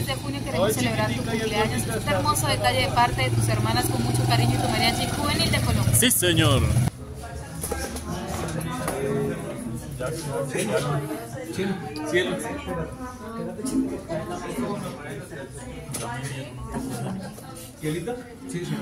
10 de junio queremos celebrar tu cumpleaños. Este hermoso detalle de parte de tus hermanas con mucho cariño y tu mariachi juvenil de Colombia. Sí, señor. Cielo. Sí, sí.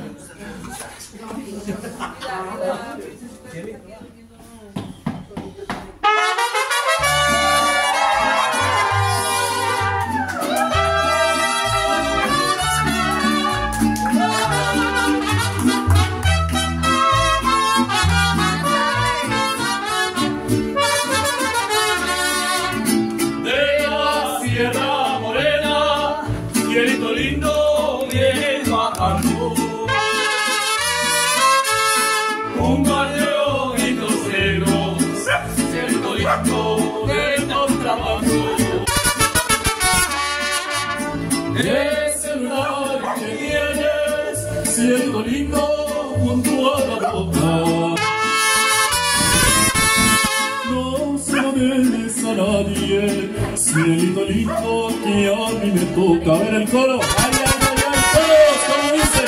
Cielito lindo que a mí me toca. A ver el coro. Ay, ay, ay, ay, todos, como dice.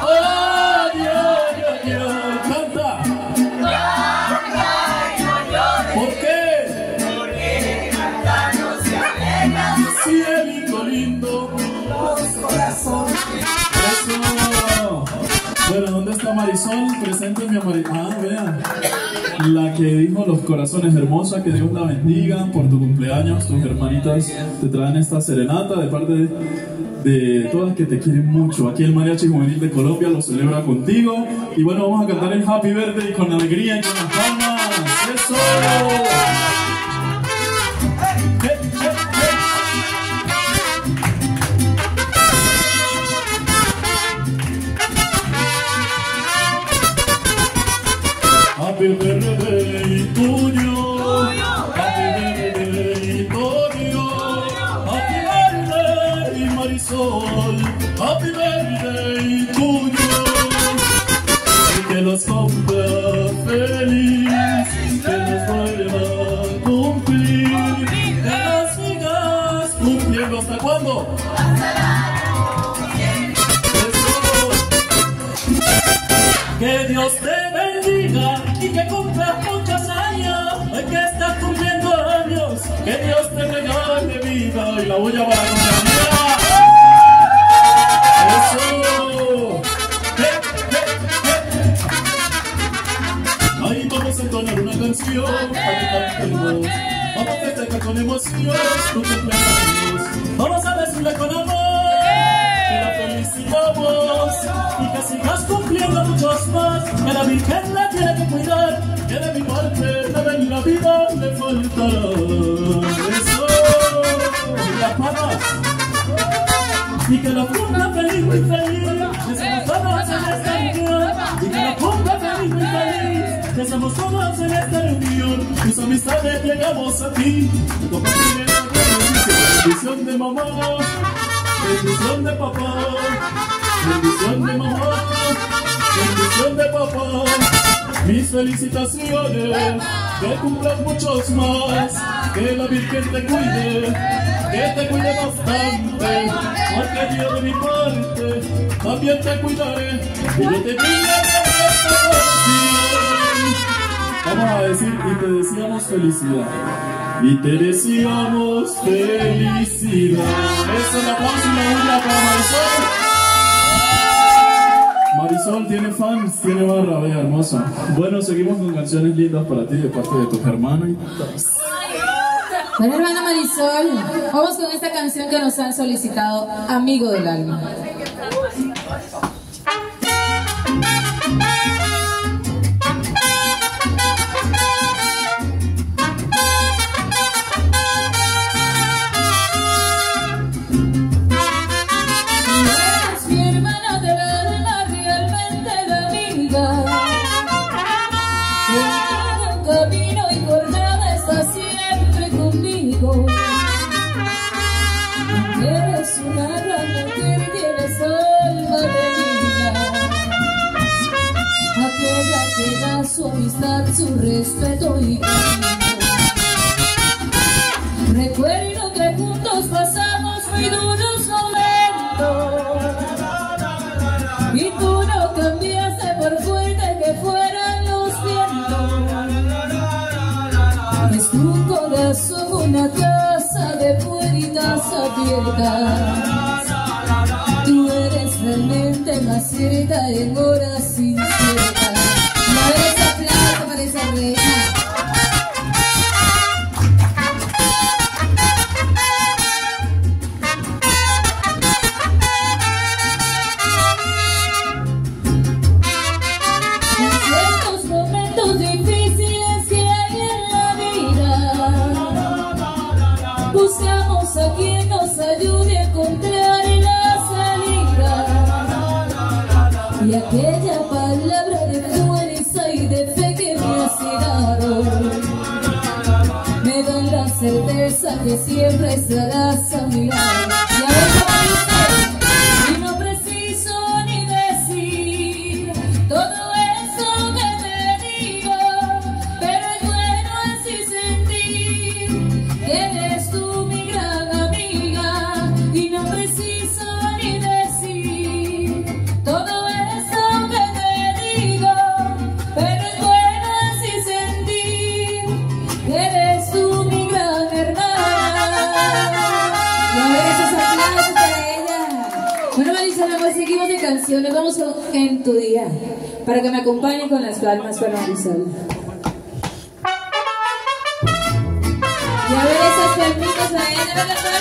Ay, ay, ay, ay, canta. ¿Por qué? Cielito lindo, Eso. Bueno, ¿dónde está Marisol? Presénteme a Marisol. Ah, vean. La que dijo los corazones hermosa, que Dios la bendiga por tu cumpleaños. Tus hermanitas te traen esta serenata de parte de, de todas que te quieren mucho. Aquí el Mariachi Juvenil de Colombia lo celebra contigo. Y bueno, vamos a cantar el Happy Birthday con alegría y con las palmas. ¡Eso! Happy birthday y la voy a para compañía. Eso. Ahí vamos a entonar una canción para que cantemos. Vamos a festejar con emoción tu cumpleaños. Vamos a decirle con amor que la felicitamos y que sigas cumpliendo muchos más. Que la Virgen la tiene que cuidar, que de mi parte en la vida le faltará. Y que la cumpla feliz, muy feliz, que somos todos en esta reunión. Y que la cumpla feliz, muy feliz, que somos todos en esta reunión. Tus amistades llegamos a ti, bendición de mamá. Bendición de papá, bendición de mamá, bendición de papá. Mis felicitaciones, que cumplas muchos más, que la Virgen te cuide, que te cuide bastante, porque yo de mi parte también te cuidaré, y yo te cuidaré Vamos a decir, y te deseamos felicidad. Y te deseamos felicidad. Esa es la próxima una para Marisol. Marisol tiene fans, tiene barra, vea hermosa. Bueno, seguimos con canciones lindas para ti de parte de tus hermanas. Bueno, hermana Marisol, vamos con esta canción que nos han solicitado, Amigo del Alma. de puertas abiertas. Tú eres realmente más cierta en oración. Con las palmas para Marisol. Y a ver esas palmitas para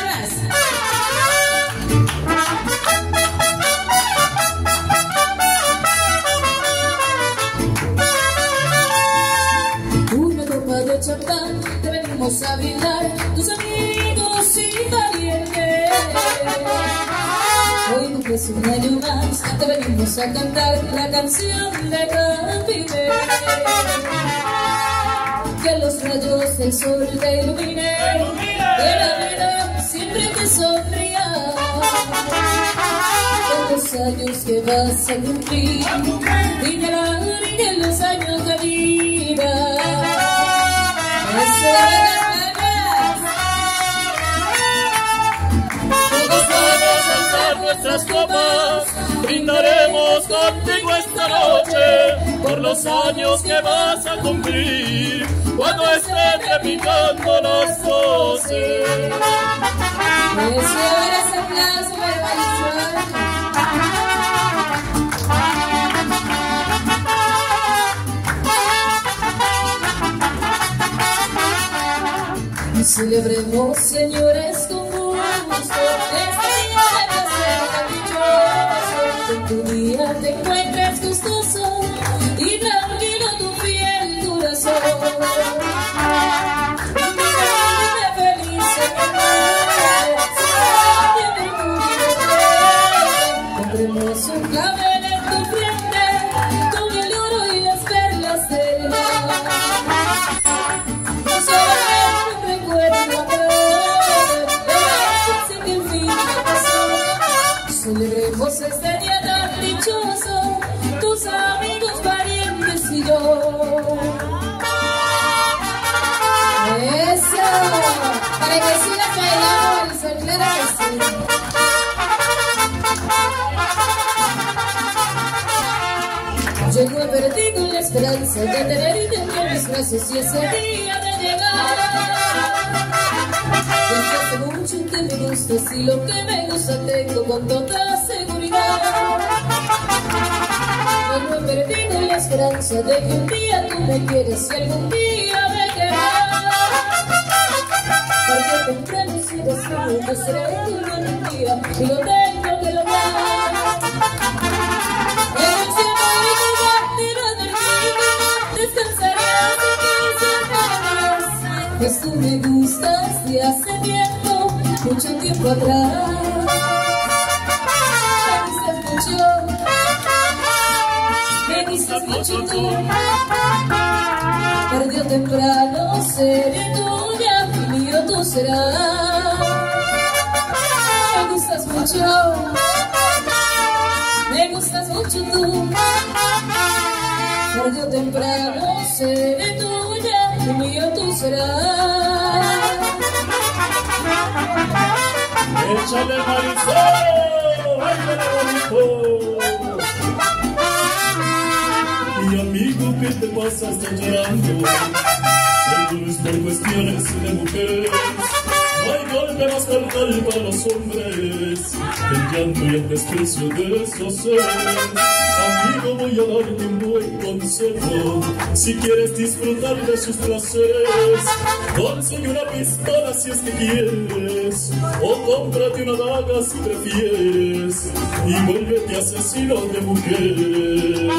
venimos a cantar la canción de Campine. Que los rayos del sol te iluminen, que la vida siempre te sonría. Tantos años que vas a cumplir, que alarguen los años de vida. Eso nuestras copas, brindaremos contigo esta noche por los años que vas a cumplir cuando estén repicando las doce. Celebremos, señores, con gusto te encuentres Llegó el perdido la esperanza de tenerte entre mis brazos y ese día de llegar. Desde hace mucho que me gustas y lo que me gusta tengo con toda seguridad. Llegó el perdido la esperanza de que un día tú me quieres y algún día me querrás. Porque temprano si eres tú, yo seré un día y lo tengo que lograr. El Pues tú me gustas de hace tiempo, mucho tiempo atrás. Me gustas mucho, me tú. Tarde o temprano seré tuya, mío tú serás. Me gustas mucho, me gustas mucho tú. Tarde o temprano seré tuya, mío serás. Échale Marisol, ándale bonito. Mi amigo, ¿qué te pasa? Estás llorando. Seguro es por cuestiones de mujeres. Hay golpe más mortal para los hombres el llanto y el desprecio de esos seres. Amigo, voy a darte un buen consejo. Si quieres disfrutar de sus placeres, consigue una pistola si es que quieres, o cómprate una daga si prefieres, y vuélvete asesino de mujeres.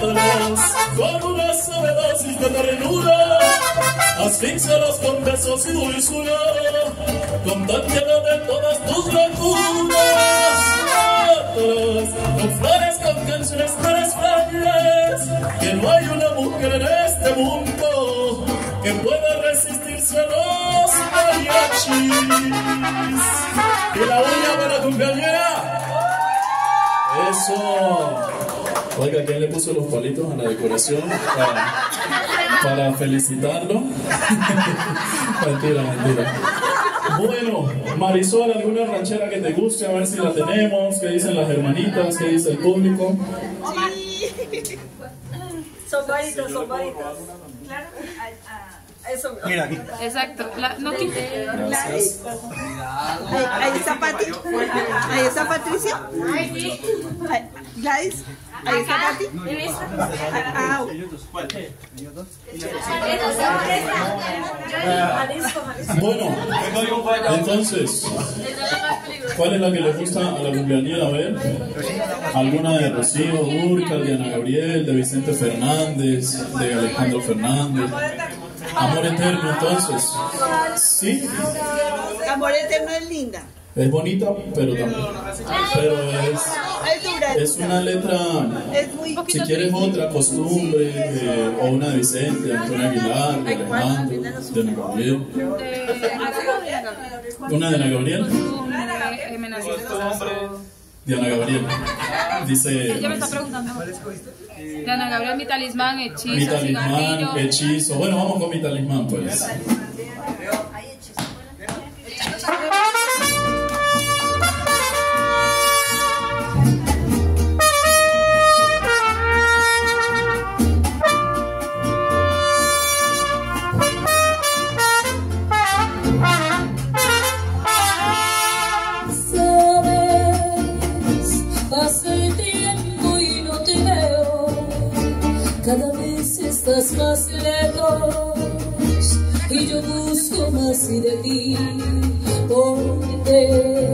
Pero mátalas con una sobredosis de ternura, asfíxialas con besos y dulzura, contáctiala de todas tus. Mátalas con flores, con canciones tan extrañas, que no hay una mujer en este mundo que pueda resistirse a los mariachis. Y la uña para tu compañera. Eso. Oiga, ¿quién le puso los palitos a la decoración para, para felicitarlo? mentira, mentira. Bueno, Marisol, ¿alguna ranchera que te guste? A ver si la tenemos. ¿Qué dicen las hermanitas? ¿Qué dice el público? Son varitas, son varitas. Claro. Eso. Mira aquí. Exacto. La, no. Gracias. Ahí, ahí está Pati. Ahí está Patricia. Gladys. Ahí está. Pati. Ah, ah, Bueno, entonces, ¿cuál es la que le gusta a la cumpleañera? A ver, alguna de Rocío Durcal, de Ana Gabriel, de Vicente Fernández, de Alejandro Fernández. Amor eterno, entonces. Sí, Amor eterno es linda. es bonita, pero también. Pero es, Es dura. es una letra. Es muy. Si quieres otra costumbre, eh, o una de Vicente, de Antonio Aguilar, de Alejandro, de Ana Gabriel. Una de Ana Gabriel. De De Ana Gabriel. Dice Ella me está preguntando. De Ana Gabriel, mi talismán, hechizo, mi talismán, cigarrillo. hechizo. Bueno, vamos con mi talismán, pues. Yo busco más de ti. Porque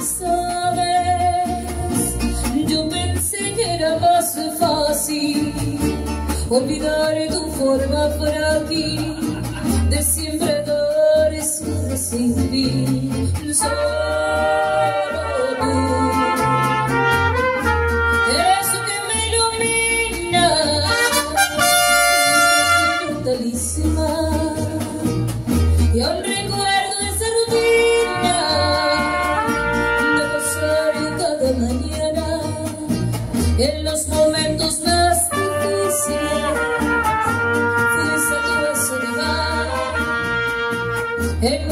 sabes, yo pensé que era más fácil olvidar tu forma frágil de siempre dar sin recibir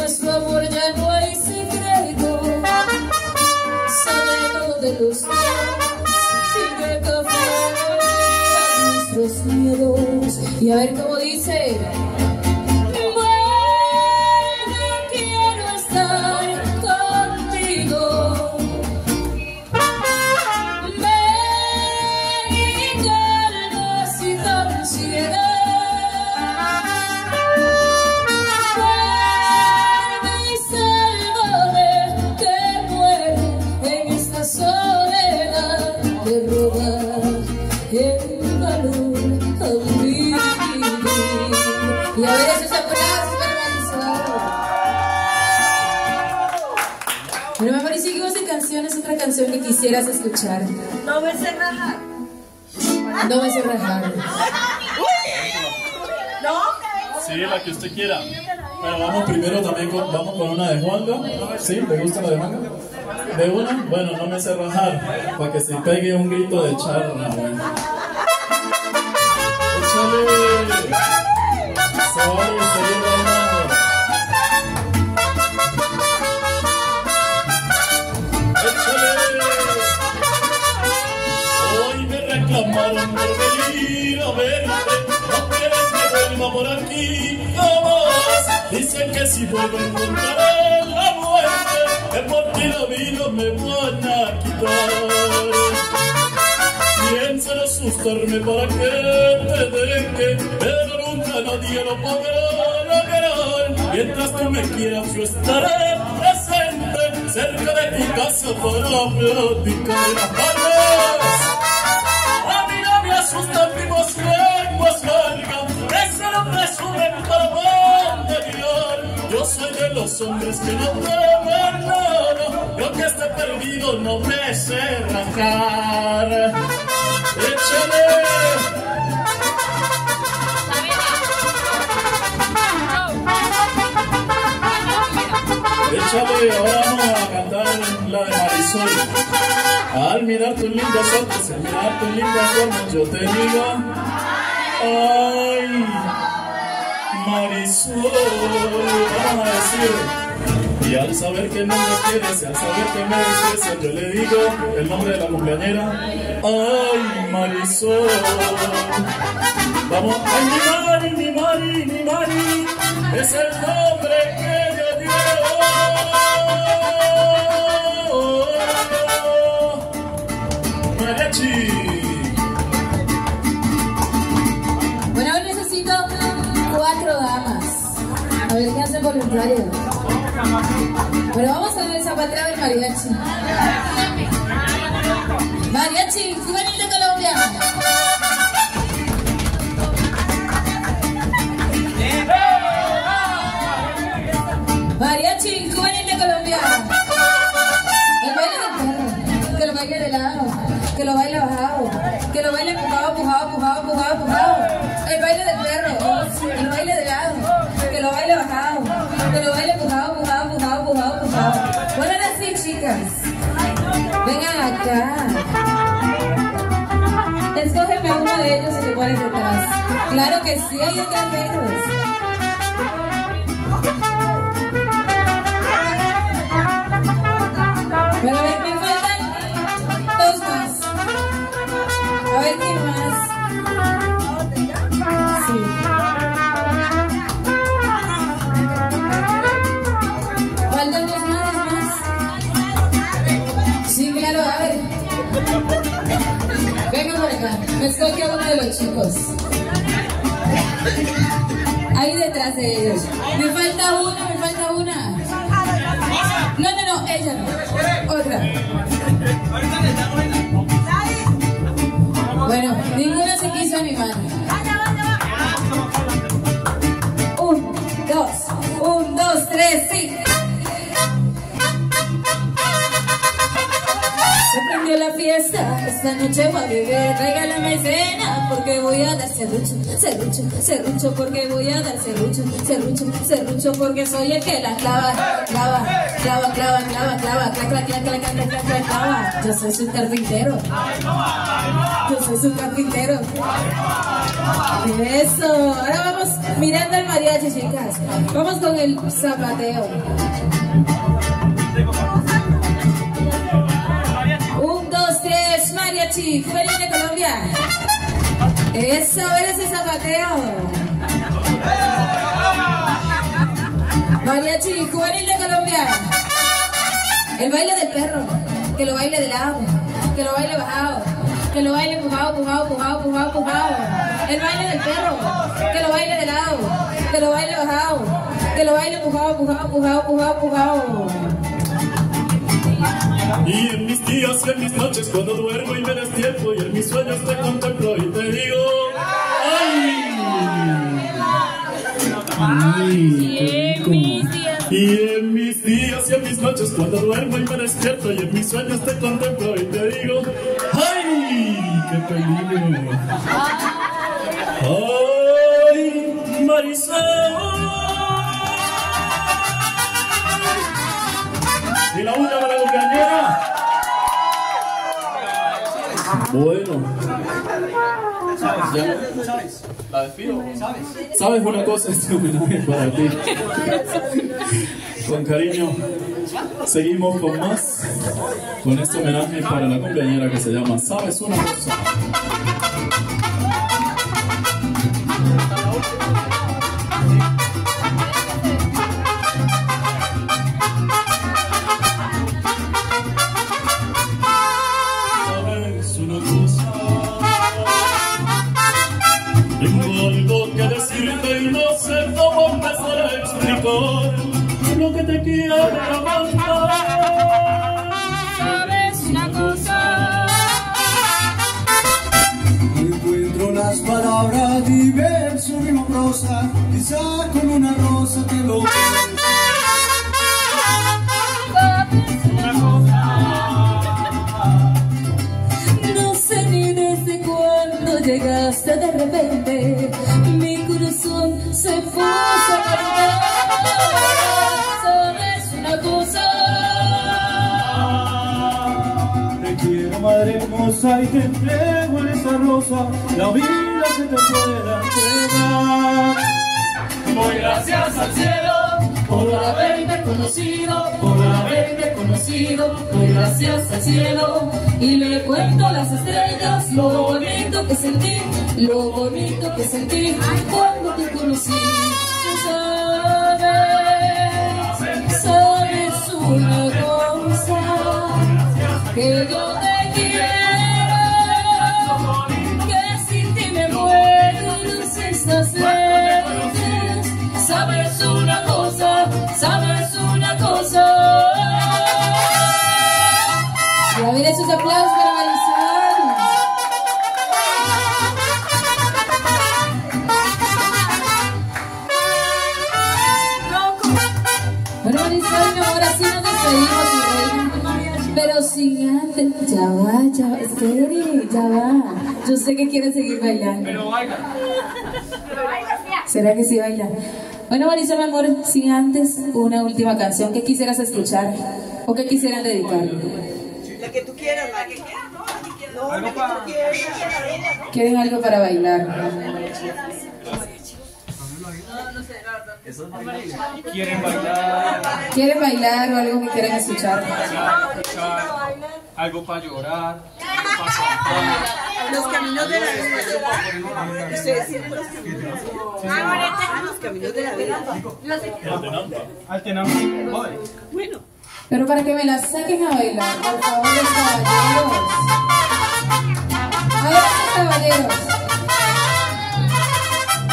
nuestro amor ya no hay secreto. Sabe todo de los dos sigue nuestros miedos. Y a ver cómo dice Bueno, me pareció que esa canción es otra canción que quisieras escuchar. No me sé rajar. No me sé rajar. ¿No? Sí, la que usted quiera. Pero vamos primero también con, vamos con una de Juanga. ¿Sí? ¿Le gusta la de Juanga? ¿De una? Bueno, no me sé rajar. Para que se pegue un grito de charla, güey. ¡Échale! Se vale Hoy me reclamaron por venir a verte. No quieres que vuelva sé que si vuelvo encontraré la muerte, que por ti la vida me van a quitar. Piensan asustarme para que te deje, pero nunca nadie lo podrá lograr. Mientras tú me quieras, yo estaré presente cerca de tu casa para platicar sustantivos lenguas cargan, es hombre para bandear. Yo soy de los hombres que no temen nada, lo que está perdido no me sé arrancar. Échale. Échale, ahora vamos la de Marisol. Al mirar tus lindos ojos, al mirar tus lindas formas, yo te digo, ay, Marisol, vamos a decir. Y al saber que no me quieres, al saber que me desprecias, yo le digo el nombre de la cumpleañera, ay, Marisol. Vamos, ay, mi Mari, mi Mari, mi Mari, es el nombre que Bueno, vamos a ver esa patada del mariachi. Mariachi, súbanito Claro que sí, hay veces. Pero a ver, me faltan dos más. A ver quién más. Sí. Faltan dos más, más. Sí, claro, a ver. Venga por acá. Me escoge a uno de los chicos. Ahí detrás de ellos. Me falta una, me falta una. No, no, no, ella no. Otra. Bueno, ninguna se quiso animar. Un, dos, un, dos, tres, sí. Prendió la fiesta, esta noche voy a beber, regálame cena, porque voy a dar serrucho, serrucho, serrucho, porque voy a dar serrucho, serrucho, serrucho, porque soy el que la clava, clava, clava, clava, clava, clava, clava, clava, clava, clava, clava. Yo soy su carpintero. Yo soy su carpintero. Eso, ahora vamos mirando al mariachi, chicas. Vamos con el zapateo. Mariachi, de Colombia. Eso, ver ese zapateo. Mariachi, juvenil de Colombia. El baile del perro, que lo baile de lado, que lo baile bajado, que lo baile empujado, empujado, empujado, empujado, empujado. El baile del perro, que lo baile de lado, que lo baile bajado, que lo baile empujado, empujado, empujado, empujado, empujado. Y en mis días y en mis noches cuando duermo y me despierto y en mis sueños te contemplo y te digo ¡Ay! ¡Ay! Y en mis días y en mis noches cuando duermo y me despierto y en mis sueños te contemplo y te digo ¡Ay! ¡Qué peligro! ¡Ay! Marisol Bueno. ¿La despido? ¿Sabes una cosa? Este homenaje para ti. Con cariño. Seguimos con más. Con este homenaje para la cumpleañera que se llama ¿Sabes una cosa? Quizá con una rosa te lo No sé ni desde cuándo llegaste de repente, mi corazón se puso a cantar. ¿Sabes una cosa? Te quiero madre hermosa y te entrego esa rosa, la vida que te pueda entregar. Doy gracias al cielo por haberte conocido, por haberte conocido. Doy gracias al cielo y le cuento a las estrellas lo bonito que sentí, lo bonito que sentí cuando te conocí. Sabes, sabes una cosa que yo ya va, espere, ya va. Yo sé que quiere seguir bailando. Pero baila. ¿Será que sí baila? Bueno, Marisol, mi amor, sin antes una última canción que quisieras escuchar o que quisieran dedicar. La que tú quieras. No, la Algo que para- tú quieras. ¿Quieren algo para bailar? Quieren bailar, ¿Quieren bailar o algo que quieran escuchar? escuchar, algo para llorar, para. Los caminos de la vida. Ustedes tienen los caminos. Ah, los caminos de la vida. Alternancia. Voy. Bueno, Pero para que me la saquen a bailar, por favor, los caballeros. A ver, caballeros.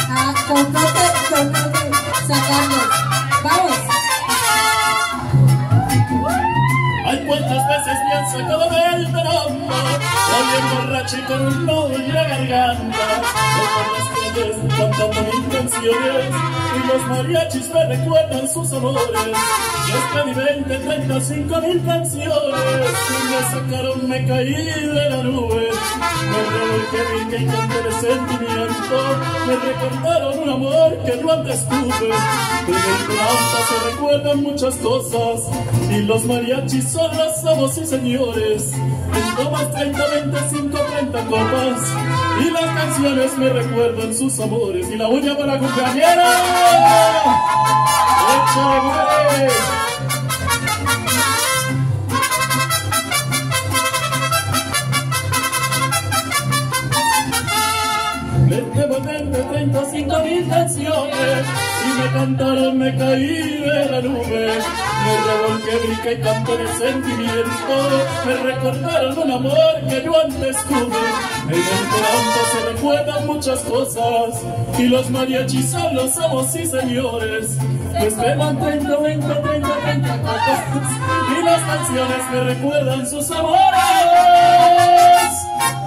Ah, cocote, cocote, sacarlos. Vamos. Ay, cuántas veces me han sacado del verano, hoy emborraché con un nudo en la garganta. Calles cantando mis canciones, y los mariachis me recuerdan sus amores. Yo escribí 20, 35 mil canciones, y me sacaron, me caí de la nube. Me revolqué, y canté de sentimiento, me recordaron un amor que yo antes tuve. En el planta se recuerdan muchas cosas, y los mariachis son los amos y señores. En tomas 30, 25, 30 copas, y las canciones me recuerdan sus amores. Y la uña para cumpleañera. ¡Échale! Vente, vente, 35 mil canciones y me cantaron, me caí de la nube. Me revolqué, brinqué y canté de sentimiento. Me recordaron un amor que yo antes tuve. En el corazón se recuerdan muchas cosas y los mariachis son los amos y señores. Pues beban 30, 20, 30, 30 copas y las canciones me recuerdan sus amores.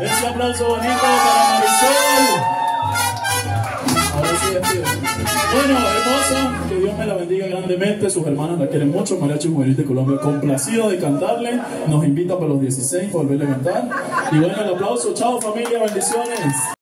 Ese aplauso bonito para Marisol. Ahora sí. Bueno, hermosa, que Dios me la bendiga grandemente. Sus hermanas la quieren mucho. Mariachi Juvenil de Colombia, complacido de cantarle. Nos invita para los 16 para volverle a cantar. Y bueno, el aplauso. Chao, familia, bendiciones.